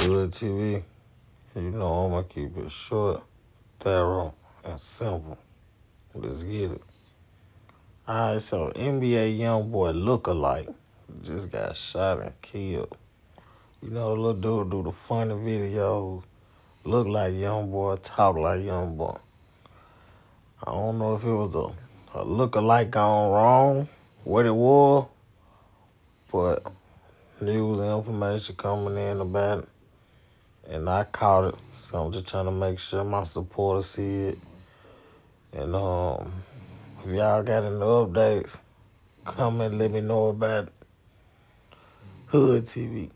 Hood TV. You know I'm gonna keep it short, thorough, and simple. Let's get it. Alright, so NBA YoungBoy look-alike just got shot and killed. You know, little dude do the funny videos, look like young boy, talk like young boy. I don't know if it was a, a look-alike gone wrong, what it was, but news information coming in about it. And I caught it, so I'm just trying to make sure my supporters see it. And um, if y'all got any updates, come and let me know about. Hood TV.